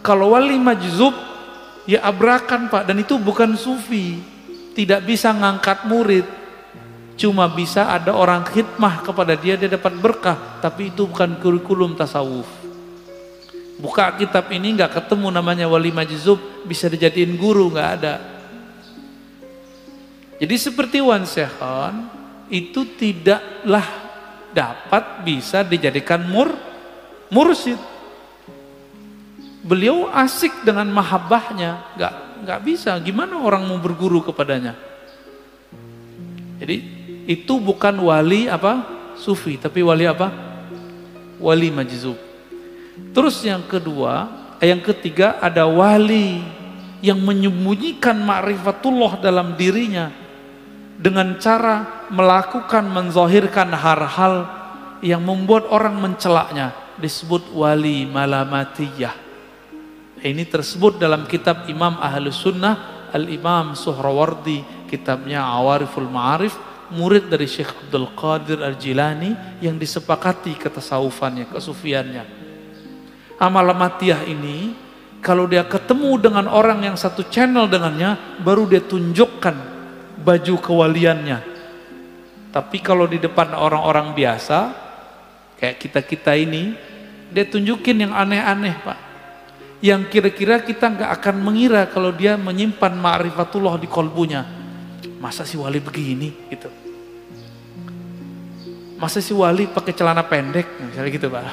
Kalau wali majzub ya abrakan Pak dan itu bukan sufi. Tidak bisa ngangkat murid. Cuma bisa ada orang khidmah kepada dia dia dapat berkah, tapi itu bukan kurikulum tasawuf. Buka kitab ini nggak ketemu namanya wali majzub, bisa dijadiin guru nggak ada. Jadi seperti Wan Sehon itu tidaklah dapat bisa dijadikan mur mursid. Beliau asik dengan mahabbahnya, nggak nggak bisa. Gimana orang mau berguru kepadanya? Jadi itu bukan wali apa sufi, tapi wali apa? Wali majzub. Terus yang kedua, eh, yang ketiga ada wali yang menyembunyikan ma'rifatullah dalam dirinya dengan cara melakukan menzahirkan hal-hal yang membuat orang mencelaknya disebut wali malamatiyah ini tersebut dalam kitab Imam Ahlus Sunnah Al-Imam Suhrawardi kitabnya Awariful Ma'arif murid dari Syekh Abdul Qadir Al-Jilani yang disepakati ketasawufannya, kesufiannya. Amal matiyah ini kalau dia ketemu dengan orang yang satu channel dengannya baru dia tunjukkan baju kewaliannya. Tapi kalau di depan orang-orang biasa kayak kita-kita ini dia tunjukin yang aneh-aneh, Pak yang kira-kira kita nggak akan mengira kalau dia menyimpan ma'rifatullah di kolbunya. Masa si wali begini gitu. Masa si wali pakai celana pendek misalnya gitu Pak.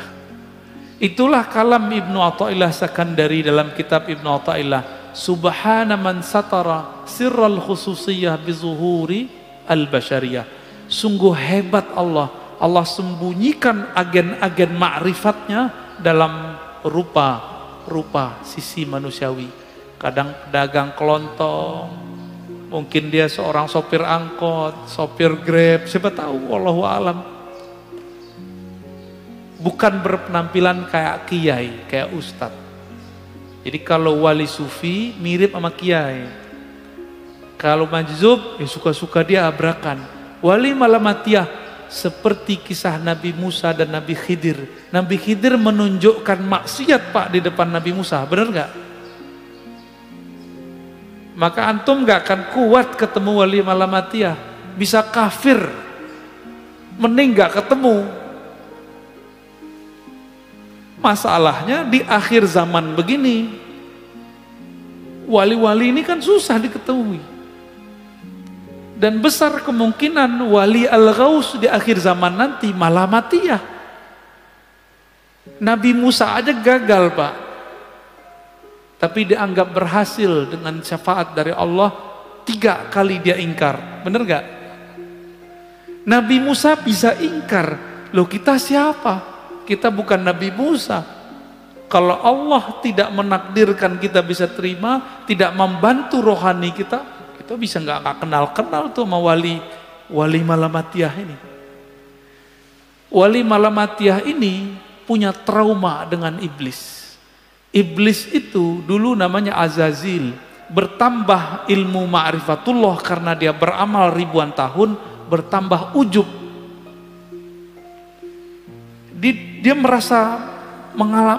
Itulah kalam Ibnu Athaillah Sakandari dalam kitab Ibnu Athaillah. Subhana man satara sirral khususiyah bizuhuri al-bashariyah. Sungguh hebat Allah. Allah sembunyikan agen-agen ma'rifatnya dalam rupa rupa sisi manusiawi. Kadang pedagang kelontong, mungkin dia seorang sopir angkot, sopir grab, siapa tahu, Allahu alam. Bukan berpenampilan kayak kiai, kayak ustadz. Jadi kalau wali sufi mirip sama kiai. Kalau majzub, ya suka-suka dia abrakan. Wali malamatiyah seperti kisah Nabi Musa dan Nabi Khidir. Nabi Khidir menunjukkan maksiat Pak di depan Nabi Musa, benar nggak? Maka antum nggak akan kuat ketemu wali malamatiyah, bisa kafir, mending nggak ketemu. Masalahnya di akhir zaman begini, wali-wali ini kan susah diketahui. Dan besar kemungkinan wali al-ghaus di akhir zaman nanti malah mati ya. Nabi Musa aja gagal pak. Tapi dianggap berhasil dengan syafaat dari Allah. Tiga kali dia ingkar. Bener gak? Nabi Musa bisa ingkar. Loh kita siapa? Kita bukan Nabi Musa. Kalau Allah tidak menakdirkan kita bisa terima, tidak membantu rohani kita, kita bisa nggak kenal-kenal tuh sama wali wali malamatiyah ini. Wali malamatiyah ini punya trauma dengan iblis. Iblis itu dulu namanya Azazil, bertambah ilmu ma'rifatullah karena dia beramal ribuan tahun, bertambah ujub. Dia merasa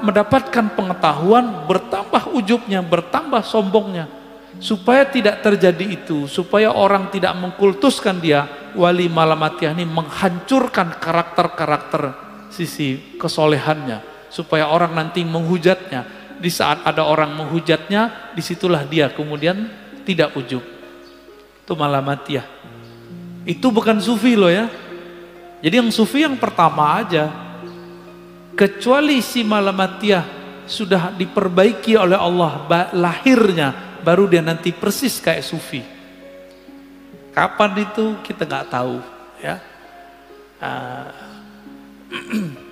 mendapatkan pengetahuan, bertambah ujubnya, bertambah sombongnya supaya tidak terjadi itu, supaya orang tidak mengkultuskan dia, wali malamatiyah ini menghancurkan karakter-karakter sisi kesolehannya, supaya orang nanti menghujatnya. Di saat ada orang menghujatnya, di situlah dia kemudian tidak ujub. Itu malamatiyah. Itu bukan sufi loh ya. Jadi yang sufi yang pertama aja. Kecuali si malamatiyah sudah diperbaiki oleh Allah lahirnya baru dia nanti persis kayak sufi. Kapan itu kita nggak tahu ya. Uh,